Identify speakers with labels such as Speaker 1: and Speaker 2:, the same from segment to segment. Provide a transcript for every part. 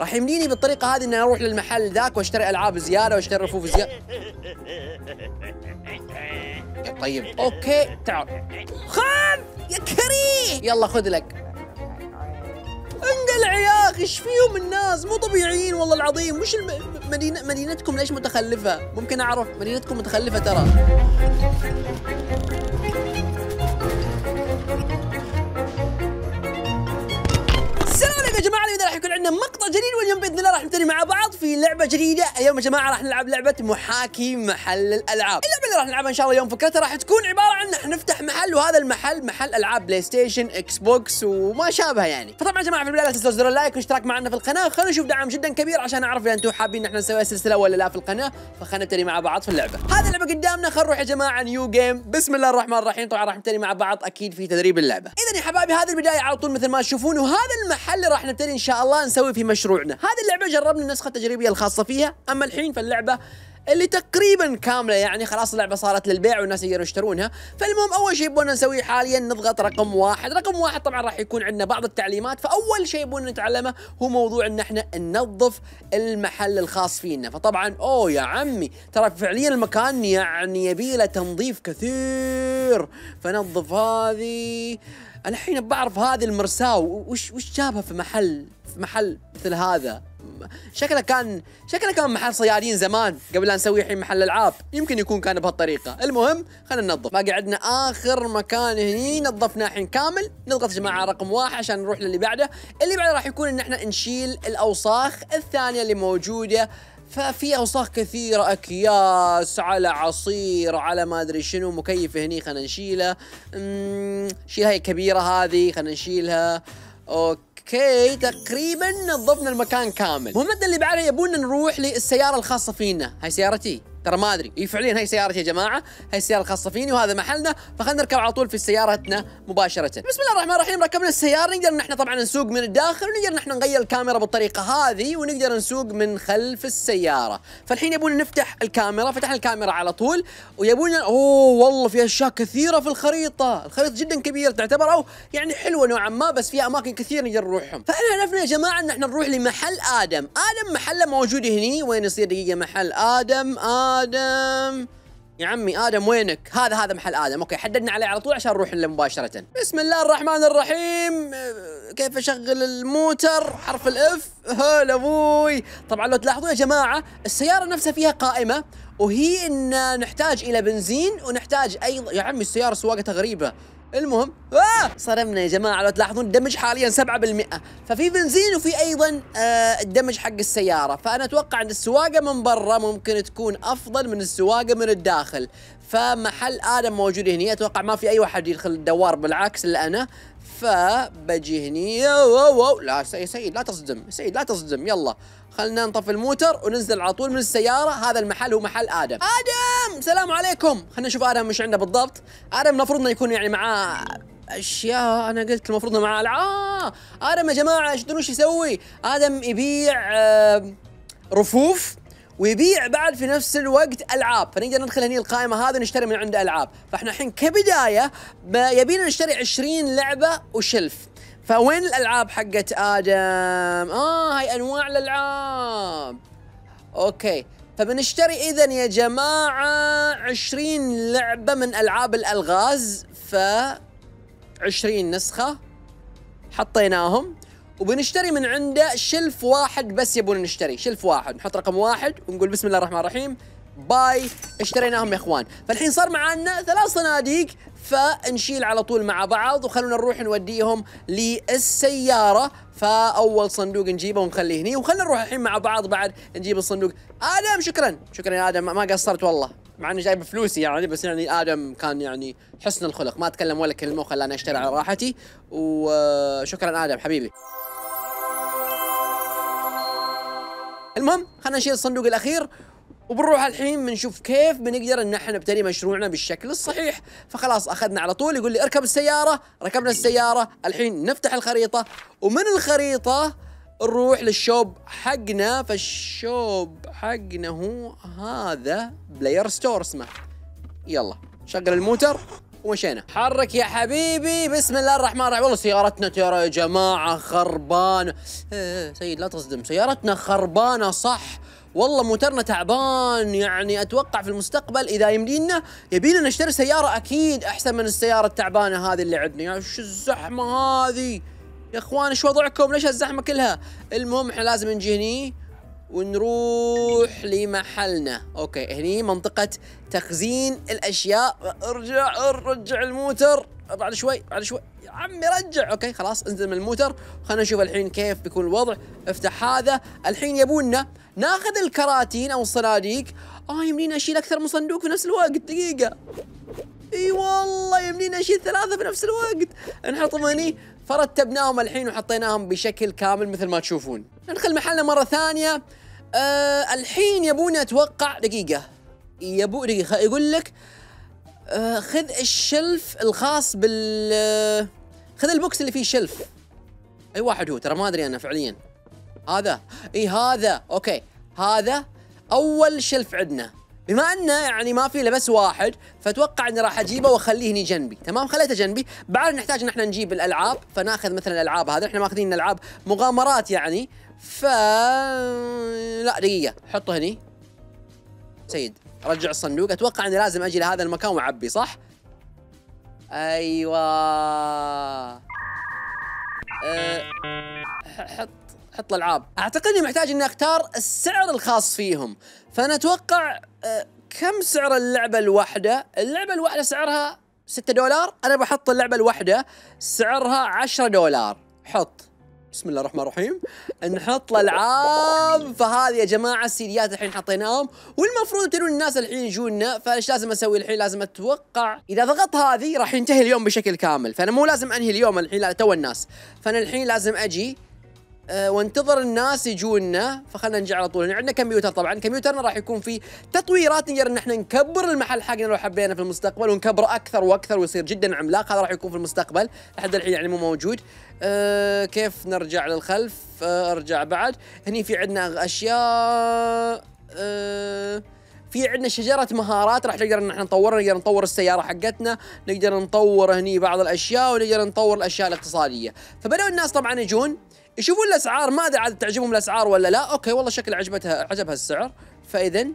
Speaker 1: راح يمديني بالطريقة هذه إني أروح للمحل ذاك وأشتري ألعاب زيادة وأشتري رفوف زيادة. طيب أوكي تعال. خان يا كريه. يلا خذ لك. انقلع يا أخي إيش فيهم الناس؟ مو طبيعيين والله العظيم. وش الم... مدينة مدينتكم ليش متخلفة؟ ممكن أعرف مدينتكم متخلفة ترى. يكون عندنا مقطع جديد واليوم بإذن الله راح نبتدي مع بعض في لعبة جديدة. اليوم يا جماعة راح نلعب لعبة محاكي محل الألعاب. اللعبة اللي راح نلعبها إن شاء الله اليوم فكرتها راح تكون عبارة عن نحن نفتح محل وهذا المحل محل ألعاب بلاي ستيشن إكس بوكس وما شابه يعني. فطبعا يا جماعة في البداية لا تنسوا زر اللايك والاشتراك معنا في القناة. خلينا نشوف دعم جدا كبير عشان أعرف إذا أنتم حابين نحن نسوي سلسلة ولا لا في القناة. فخلينا نبتدي مع بعض في اللعبة. هذه اللعبة قدامنا. خلينا نروح يا جماعة new game بسم الله الرحمن الرحيم. طبعا راح نبتدي مع بعض أكيد في تدريب اللعبة. اذا يا حبايبي هذه البداية على طول مثل ما تشوفون وهذا المحل راح نبتدي إن شاء الله نسوي في مشروعنا. هذه اللعبة جربنا النسخة التجريبية الخاصة فيها أما الحين فاللعبة اللي تقريبا كاملة يعني خلاص اللعبة صارت للبيع والناس يقدروا يشترونها. فالمهم أول شيء يبغون نسويه حاليا نضغط رقم واحد. رقم واحد طبعا راح يكون عندنا بعض التعليمات. فأول شيء يبغون نتعلمه هو موضوع إن إحنا ننظف المحل الخاص فينا. فطبعا أوه يا عمي ترى فعليا المكان يعني يبي له تنظيف كثير. فنظف هذه. أنا الحين بعرف هذه المرساة وش وش جابها في محل في محل مثل هذا؟ شكله كان شكله كان محل صيادين زمان قبل لا نسوي الحين محل ألعاب. يمكن يكون كان بهالطريقة. المهم خلينا ننظف. باقي عندنا آخر مكان هني نظفناه الحين كامل. نضغط يا جماعة رقم واحد عشان نروح للي بعده. اللي بعده راح يكون إن إحنا نشيل الأوساخ الثانية اللي موجودة ففي أوساخ كثيرة أكياس على عصير على ما أدري شنو مكيف هني خلينا نشيله. شيل هاي الكبيره هذه خلينا نشيلها. أوكي تقريبا نظفنا المكان كامل. مهمتنا اللي بعدها يبون نروح للسيارة الخاصة فينا. هاي سيارتي. ترى ما أدري. اي فعليا هي سيارتي يا جماعة هي السيارة الخاصة فيني وهذا محلنا فخلينا نركب على طول في سيارتنا مباشرة. بسم الله الرحمن الرحيم ركبنا السيارة نقدر نحن طبعا نسوق من الداخل ونقدر نحن نغير الكاميرا بالطريقة هذه ونقدر نسوق من خلف السيارة. فالحين يبون نفتح الكاميرا فتحنا الكاميرا على طول ويبون أوه والله في أشياء كثيرة في الخريطة. الخريطة جدا كبيرة تعتبر أو يعني حلوة نوعا ما بس فيها أماكن كثير نقدر نروحهم. فإحنا هدفنا يا جماعة إن إحنا نروح لمحل آدم. آدم محله موجود هني. وين يصير دقيقة محل آدم؟ آدم يا عمي آدم وينك؟ هذا هذا محل آدم، أوكي حددنا عليه على طول عشان نروح له مباشرة. بسم الله الرحمن الرحيم، كيف أشغل الموتر؟ حرف ال F، هلا أبوي، طبعا لو تلاحظون يا جماعة السيارة نفسها فيها قائمة وهي إن نحتاج إلى بنزين ونحتاج أيضا يا عمي السيارة سواقتها غريبة، المهم آه صرمنا يا جماعة لو تلاحظون الدمج حاليا 7% ففي بنزين وفي أيضا آه الدمج حق السيارة. فأنا أتوقع أن السواقة من برا ممكن تكون أفضل من السواقة من الداخل. فمحل آدم موجود هنا أتوقع ما في أي واحد يدخل الدوار بالعكس الا أنا فبجي هني. لا سيد لا تصدم سيد لا تصدم. يلا. خلنا نطفي الموتر وننزل على طول من السيارة. هذا المحل هو محل آدم. آدم! سلام عليكم. خلنا نشوف آدم مش عنده بالضبط. آدم المفروض إنه يكون يعني معاه أشياء. أنا قلت المفروض إنه معاه العاب آه! آدم يا جماعة إيش تدرون يسوي؟ آدم يبيع آه رفوف ويبيع بعد في نفس الوقت ألعاب. فنقدر ندخل هني القائمة هذه نشتري من عنده ألعاب. فإحنا الحين كبداية يبينا نشتري 20 لعبة وشلف. فوين الألعاب حقت آدم؟ آه هاي أنواع الألعاب. أوكي. فبنشتري اذا يا جماعة 20 لعبة من ألعاب الألغاز. ف 20 نسخة حطيناهم. وبنشتري من عنده شلف واحد بس يبون نشتري. شلف واحد. نحط رقم واحد ونقول بسم الله الرحمن الرحيم. باي اشتريناهم يا إخوان. فالحين صار معنا ثلاث صناديق فنشيل على طول مع بعض وخلونا نروح نوديهم للسيارة. فأول صندوق نجيبه ونخليه هني وخلنا نروح الحين مع بعض بعد نجيب الصندوق. آدم شكرا. شكرا يا آدم ما قصرت والله. مع إني جايب فلوسي يعني بس يعني آدم كان يعني حسن الخلق. ما تكلم ولا كلمة وخلاني أشتري على راحتي. وشكرا آدم حبيبي. المهم خلينا نشيل الصندوق الأخير. وبنروح الحين بنشوف كيف بنقدر إن إحنا نبتدي مشروعنا بالشكل الصحيح. فخلاص أخذنا على طول يقول لي اركب السيارة. ركبنا السيارة الحين نفتح الخريطة. ومن الخريطة نروح لل shop حقنا. فال shop حقنا هو هذا Player Store اسمه. يلا شغل الموتر ومشينا. حرك يا حبيبي. بسم الله الرحمن الرحيم. والله سيارتنا ترى يا جماعة خربانة. إيه سيد لا تصدم. سيارتنا خربانة صح. والله موترنا تعبان يعني أتوقع في المستقبل إذا يمدينا يبينا نشتري سيارة أكيد أحسن من السيارة التعبانة هذه اللي عندنا. يا شو الزحمة هذه؟ يا اخوان إيش وضعكم؟ ليش هالزحمه كلها؟ المهم إحنا لازم نجي هني ونروح لمحلنا. أوكي هني منطقة تخزين الأشياء. ارجع ارجع الموتر. بعد شوي بعد شوي. يا عمي رجع. أوكي خلاص انزل من الموتر. خلينا نشوف الحين كيف بيكون الوضع. افتح هذا. الحين يبونا ناخذ الكراتين أو الصناديق. آه يمدينا اشيل أكثر من صندوق في نفس الوقت دقيقة. إي والله يمدينا اشيل ثلاثة في نفس الوقت. نحطهم هني فرتبناهم الحين وحطيناهم بشكل كامل مثل ما تشوفون. ندخل محلنا مرة ثانية. آه الحين يبوني أتوقع دقيقة. يبو دقيقة يقول لك آه خذ الشلف الخاص بال آه، خذ ال box اللي فيه shelf. أي واحد هو ترى ما أدري أنا فعليا. هذا. إي هذا. أوكي. هذا أول shelf عندنا. بما انه يعني ما في إلا بس واحد فأتوقع إني راح أجيبه وأخليه هني جنبي. تمام؟ خليته جنبي. بعد نحتاج إن إحنا نجيب الألعاب فناخذ مثلا الألعاب هذا إحنا ماخذين العاب مغامرات يعني. ف لا دقيقة. حطه هني. سيد رجع الصندوق. أتوقع إني لازم أجي لهذا المكان وأعبي صح؟ أيوه. أه حط حط الألعاب. أعتقد إني محتاج إني أختار السعر الخاص فيهم. فأنا أتوقع أه كم سعر اللعبة الواحدة؟ اللعبة الواحدة سعرها 6 دولار. أنا بحط اللعبة الواحدة سعرها 10 دولار. حط. بسم الله الرحمن الرحيم. نحط الألعاب. فهذه يا جماعة السيديات الحين حطيناهم. والمفروض ترون الناس الحين يجونا فإيش لازم أسوي الحين؟ لازم أتوقع إذا ضغطت هذه راح ينتهي اليوم بشكل كامل. فأنا مو لازم أنهي اليوم الحين لا تو الناس. فأنا الحين لازم أجي وانتظر الناس يجونا فخلنا نجي على طول. عندنا كمبيوتر طبعا. كمبيوترنا راح يكون فيه تطويرات نقدر إن إحنا نكبر المحل حقنا لو حبينا في المستقبل ونكبره أكثر وأكثر ويصير جدا عملاق. هذا راح يكون في المستقبل. لحد الحين يعني مو موجود. أه كيف نرجع للخلف؟ أه أرجع بعد. هني في عندنا أشياء أه في عندنا شجرة مهارات راح نقدر إن إحنا نطورها نقدر نطور السيارة حقتنا نقدر نطور هني بعض الأشياء ونقدر نطور الأشياء الاقتصادية. فبدأوا الناس طبعا يجون. يشوفون الأسعار ما أدري عاد تعجبهم الأسعار ولا لا. أوكي والله شكل عجبتها عجبها السعر فاذا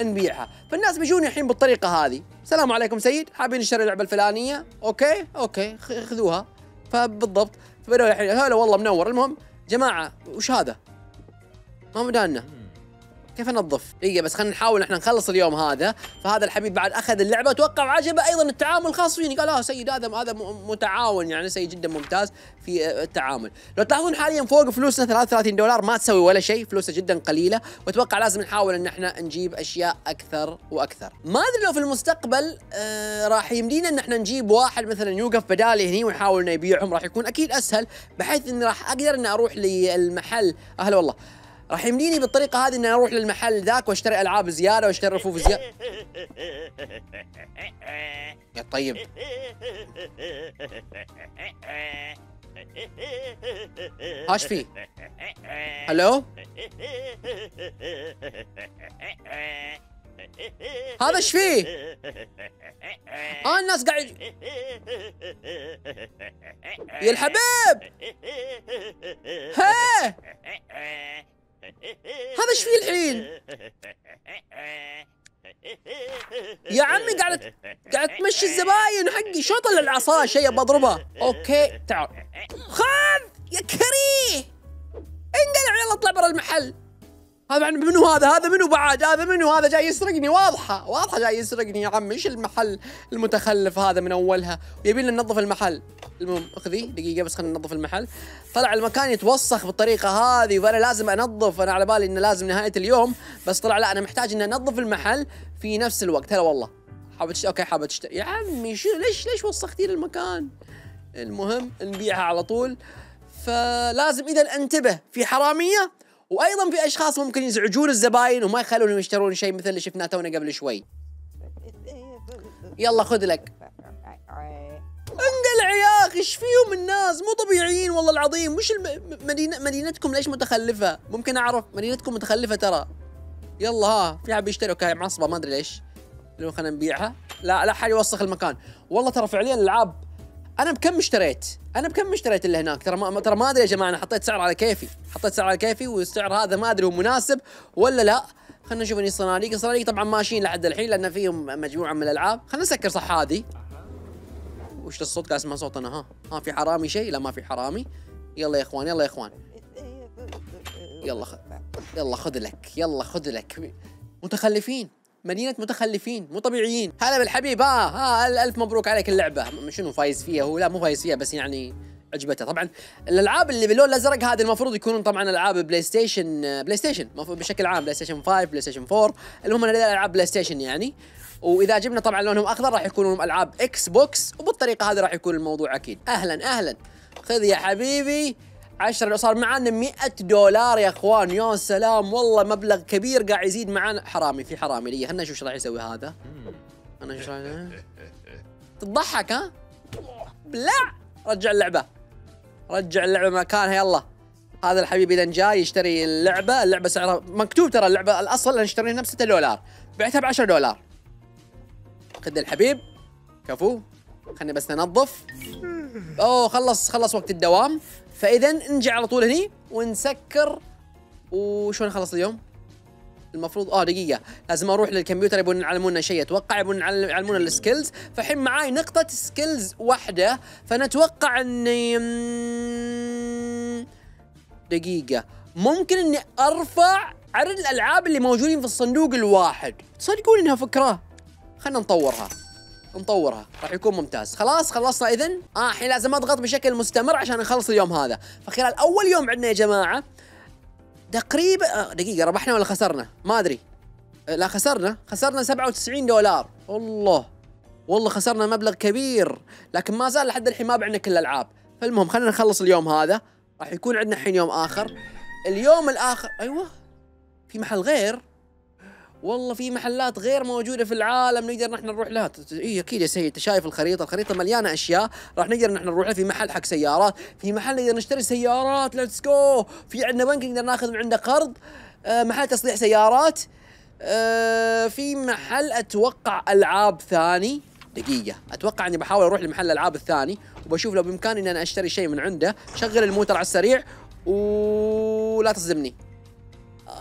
Speaker 1: نبيعها. فالناس بيجون الحين بالطريقة هذه. السلام عليكم سيد حابين نشتري اللعبة الفلانية؟ أوكي أوكي خذوها. فبالضبط. فبدأوا الحين هلا والله منور. المهم جماعة وش هذا؟ ما مدانا كيف انظف؟ دقيقة بس خلينا نحاول إحنا نخلص اليوم هذا، فهذا الحبيب بعد أخذ اللعبة أتوقع وعجبه أيضا التعامل الخاص فيني، قال آه سيد هذا هذا متعاون يعني سيد جدا ممتاز في التعامل. لو تلاحظون حاليا فوق فلوسنا 33 دولار ما تسوي ولا شيء، فلوسها جدا قليلة، واتوقع لازم نحاول إن إحنا نجيب أشياء أكثر وأكثر. ما أدري لو في المستقبل آه راح يمدينا إن إحنا نجيب واحد مثلا يوقف بدالي هني ونحاول إنه يبيعهم راح يكون أكيد أسهل بحيث إني راح أقدر إني أروح للمحل أهلا والله راح يمديني بالطريقة هذه إني أروح للمحل ذاك وأشتري ألعاب زيادة وأشتري رفوف زيادة. يا طيب. هاش في. ألو هذا إيش فيه؟ آه الناس قاعد يا الحبيب! هي! هذا إيش فيه الحين؟ يا عمي قاعد قاعد تمشي الزباين حقي شو طلع العصا شيء بضربها أوكي تعال. خذ يا كريه. انقلع يلا اطلع برا المحل. هذا منو هذا؟ هذا منو بعد؟ هذا منو؟ هذا جاي يسرقني. واضحة واضحة جاي يسرقني يا عمي. إيش المحل المتخلف هذا من أولها. ويبي لنا ننظف المحل. المهم اخذي دقيقة بس خلينا ننظف المحل. طلع المكان يتوسخ بالطريقة هذه وأنا لازم أنظف. أنا على بالي إنه لازم نهاية اليوم. بس طلع لا أنا محتاج ان أنظف المحل في نفس الوقت. هلا والله. حابة تشتري أوكي حابة تشتري يا عمي شو ليش ليش وسختي المكان؟ المهم نبيعها على طول. فلازم إذا انتبه في حرامية وأيضا في أشخاص ممكن يزعجون الزباين وما يخلونهم يشترون شيء مثل اللي شفناه تونا قبل شوي. يلا خذ لك. انقلع يا أخي إيش فيهم الناس؟ مو طبيعيين والله العظيم. وش المدينة مدينتكم ليش متخلفة؟ ممكن أعرف. مدينتكم متخلفة ترى. يلا ها في حد بيشتري. أوكي معصبة ما أدري ليش. خلينا نبيعها. لا لا حد يوسخ المكان. والله ترى فعليا الألعاب أنا بكم اشتريت؟ أنا بكم اشتريت اللي هناك؟ ترى ما ترى ما أدري يا جماعة أنا حطيت سعر على كيفي. حطيت سعر على كيفي والسعر هذا ما أدري هو مناسب ولا لا. خلينا نشوف اني الصناديق. الصناديق طبعا ماشيين لحد الحين لأن فيهم مجموعة من الألعاب. خلينا نسكر صح هذه. وش الصوت؟ قاعد أسمع صوت أنا ها ها في حرامي شيء؟ لا ما في حرامي. يلا يا إخوان يلا يا إخوان. يلا خ... يلا خذ لك يلا خذ لك. متخلفين. مدينة متخلفين مو طبيعيين. هلا بالحبيب ها ها ألف مبروك عليك اللعبة. م- شنو فايز فيها؟ هو لا مو فايز فيها بس يعني عجبته. طبعا الألعاب اللي باللون الأزرق هذه المفروض يكونون طبعا ألعاب بلاي ستيشن بلاي ستيشن بشكل عام بلاي ستيشن 5 بلاي ستيشن 4 اللي هم ألعاب بلاي ستيشن يعني. وإذا جبنا طبعا لونهم أخضر راح يكونون ألعاب إكس بوكس وبالطريقة هذه راح يكون الموضوع أكيد. أهلا أهلا. خذ يا حبيبي. 10 صار معنا 100 دولار يا أخوان. يا سلام. والله مبلغ كبير قاعد يزيد معنا حرامي في حرامي لي. خلنا نشوف إيش راح يسوي هذا. أنا إيش راح تضحك ها؟ بلع! رجع اللعبة. رجع اللعبة مكانها يلا هذا الحبيب إذا جاي يشتري اللعبة. اللعبة سعرها مكتوب ترى اللعبة الأصل نشتريها نفس 6 دولار. بعتها ب 10 دولار. خذ الحبيب. كفو. خليني بس ننظف. أوه خلص خلص وقت الدوام. فإذا نجي على طول هني ونسكر. وشو نخلص اليوم؟ المفروض آه دقيقة. لازم أروح للكمبيوتر يبون يعلمونا شيء. أتوقع يبون يعلم- يعلمونا ال skills فالحين معاي نقطة skills واحدة. فنتوقع إني دقيقة. ممكن إني أرفع عدد الألعاب اللي موجودين في الصندوق الواحد. تصدقون إنها فكرة؟ خلينا نطورها. نطورها راح يكون ممتاز. خلاص خلصنا. إذن آه الحين لازم أضغط بشكل مستمر عشان نخلص اليوم هذا. فخلال أول يوم عندنا يا جماعة تقريبا آه دقيقة ربحنا ولا خسرنا؟ ما أدري. آه، لا خسرنا. خسرنا 97 دولار. الله والله خسرنا مبلغ كبير. لكن ما زال لحد الحين ما بعنا كل الألعاب. فالمهم خلينا نخلص اليوم هذا. راح يكون عندنا الحين يوم آخر. اليوم الآخر أيوه. في محل غير. والله في محلات غير موجودة في العالم نقدر نحن نروح لها. اي أكيد يا سيد شايف الخريطة؟ الخريطة مليانة أشياء راح نقدر نحن نروح لها. في محل حق سيارات في محل نقدر نشتري سيارات. let's go في عندنا بنك نقدر ناخذ من عنده قرض. آه محل تصليح سيارات. آه في محل أتوقع ألعاب ثاني. دقيقة أتوقع إني بحاول أروح لمحل الألعاب الثاني وبشوف لو بإمكاني إن أنا أشتري شيء من عنده. شغل الموتر على السريع ولا تصدمني.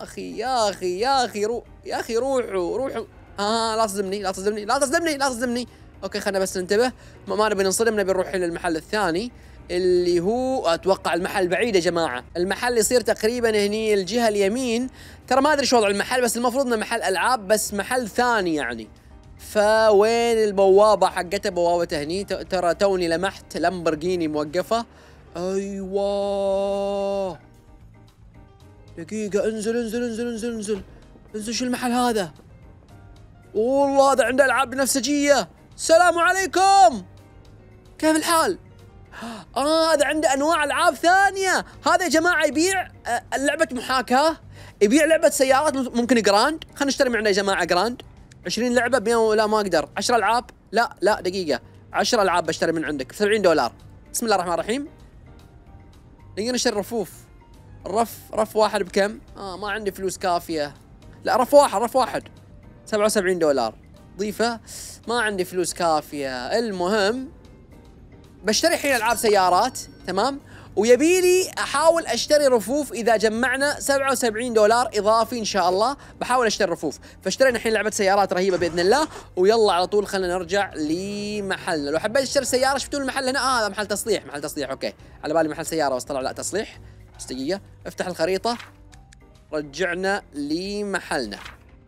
Speaker 1: أخي يا أخي يا أخي رو يا أخي روحوا روحوا. آه لا تصدمني لا تصدمني لا تصدمني لا تصدمني أوكي خلينا بس ننتبه. ما, نبي ننصدم نبي نروح للمحل الثاني اللي هو أتوقع المحل بعيد يا جماعة. المحل يصير تقريبا هني الجهة اليمين. ترى ما أدري شو وضع المحل بس المفروض إنه محل ألعاب بس محل ثاني يعني. فوين البوابة حقته؟ بوابته هني. ترى توني لمحت لامبرجيني موقفة. أيوه. دقيقة انزل انزل انزل انزل انزل. انزل شو المحل هذا؟ والله هذا عنده ألعاب بنفسجية السلام عليكم. كيف الحال؟ آه هذا عنده أنواع ألعاب ثانية. هذا يا جماعة يبيع آه، لعبة محاكاة يبيع لعبة سيارات ممكن Grand. خلينا نشتري من عنده يا جماعة Grand. 20 لعبة بيوم لا ما أقدر. 10 ألعاب؟ لا لا دقيقة. 10 ألعاب بشتري من عندك ب 70 دولار. بسم الله الرحمن الرحيم. نقدر نشتري رفوف. الرف رف واحد بكم؟ آه ما عندي فلوس كافية. لا رف واحد رف واحد. 77 دولار. ضيفة ما عندي فلوس كافية. المهم بشتري الحين ألعاب سيارات تمام؟ ويبي لي أحاول أشتري رفوف إذا جمعنا 77 دولار إضافي إن شاء الله. بحاول أشتري رفوف. فاشترينا الحين لعبة سيارات رهيبة بإذن الله. ويلا على طول خلينا نرجع لمحلنا. لو حبيت اشتري سيارة شفتوا المحل هنا؟ آه هذا محل تصليح محل تصليح okay. على بالي محل سيارة بس طلع لا تصليح. بس دقيقه افتح الخريطة. رجعنا لمحلنا.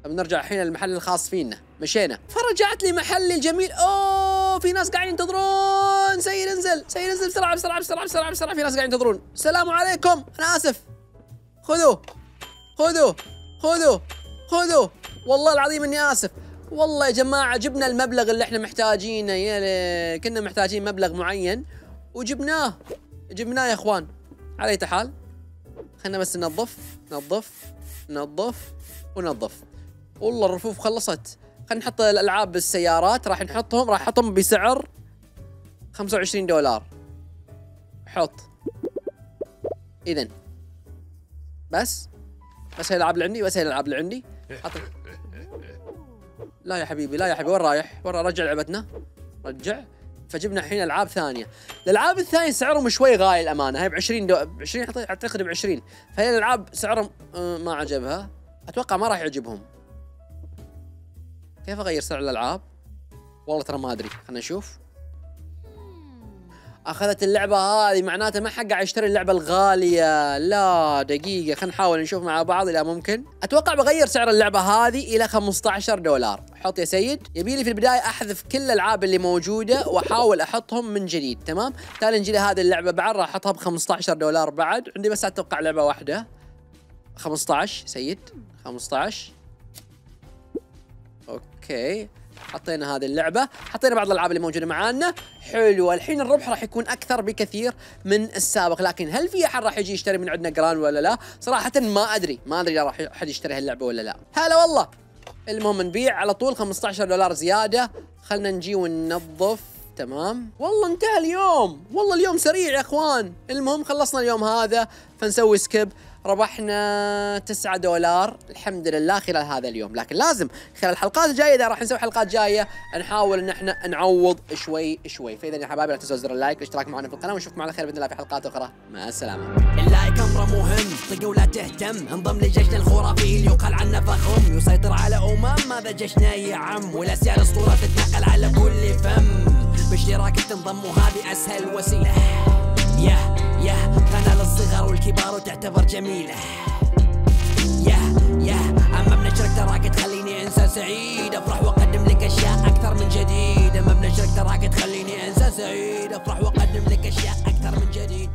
Speaker 1: بنرجع الحين المحل الخاص فينا. مشينا. فرجعت لي محلي الجميل. أوه في ناس قاعدين ينتظرون. سيد انزل. سيد انزل. بسرعة بسرعة بسرعة بسرعة بسرعة. في ناس قاعدين ينتظرون. السلام عليكم. أنا آسف. خذوا. خذوا. خذوا. خذوا. والله العظيم إني آسف. والله يا جماعة جبنا المبلغ اللي إحنا محتاجينه. يا كنا محتاجين مبلغ معين. وجبناه. جبناه يا إخوان. على أي حال خلينا بس ننظف نظف نظف ونظف والله الرفوف خلصت. خلينا نحط الألعاب بالسيارات راح نحطهم راح نحطهم بسعر 25 دولار. حط. اذا بس. بس هي الألعاب اللي عندي بس هي الألعاب اللي عندي. حط. لا يا حبيبي لا يا حبيبي وين رايح؟ وين رجع لعبتنا؟ رجع. فجبنا الحين ألعاب ثانية. الألعاب الثانية سعرهم شوي غالي الأمانة. هي ب 20 دو... ب 20 أعتقد ب 20 فهي الألعاب سعرهم آه، ما عجبها. أتوقع ما راح يعجبهم. كيف أغير سعر الألعاب؟ والله ترى ما أدري. خلينا نشوف. أخذت اللعبة هذه معناته ما حق اشتري اللعبة الغالية. لا دقيقة خلينا نحاول نشوف مع بعض إذا ممكن. أتوقع بغير سعر اللعبة هذه إلى 15 دولار. حط يا سيد. يبي لي في البداية أحذف كل الألعاب اللي موجودة وأحاول أحطهم من جديد تمام؟ تعال نجي لهذه اللعبة بعد راح أحطها ب 15 دولار بعد. عندي بس أتوقع لعبة واحدة. 15 سيد. 15 okay. حطينا هذه اللعبة حطينا بعض الألعاب اللي موجودة معانا. حلو الحين الربح راح يكون أكثر بكثير من السابق لكن هل في أحد راح يجي يشتري من عندنا Grand ولا لا؟ صراحة ما أدري ما أدري إذا راح أحد يشتري هاللعبة ولا لا. هلا والله! المهم نبيع على طول 15 دولار زيادة. خلنا نجي وننظف. تمام؟ والله انتهى اليوم. والله اليوم سريع يا إخوان. المهم خلصنا اليوم هذا فنسوي skip ربحنا 9 دولار الحمد لله خلال هذا اليوم. لكن لازم خلال الحلقات الجاية إذا راح نسوي حلقات جاية نحاول إن إحنا نعوض شوي شوي. فإذا يا حبايبي لا تنسوا زر ال like والاشتراك معنا في القناة ونشوفكم على خير بإذن الله في حلقات أخرى. مع السلامة.
Speaker 2: ال like أمره مهم طق ولا تهتم. انضم لجيشنا الخرافي اللي يقال عنه فخم. يسيطر على أمم ماذا جيشنا يا عم؟ والأسياد اسطوره تتنقل على كل فم. باشتراكك تنضم وهذه أسهل وسيلة. يا يا قناة للصغار والكبار وتعتبر جميلة. يا يا أما بنشرك تراك تخليني انسان سعيد. أفرح وأقدم لك أشياء أكثر من جديد. أما بنشرك تراك تخليني انسان سعيد. أفرح وأقدم لك أشياء أكثر من جديد.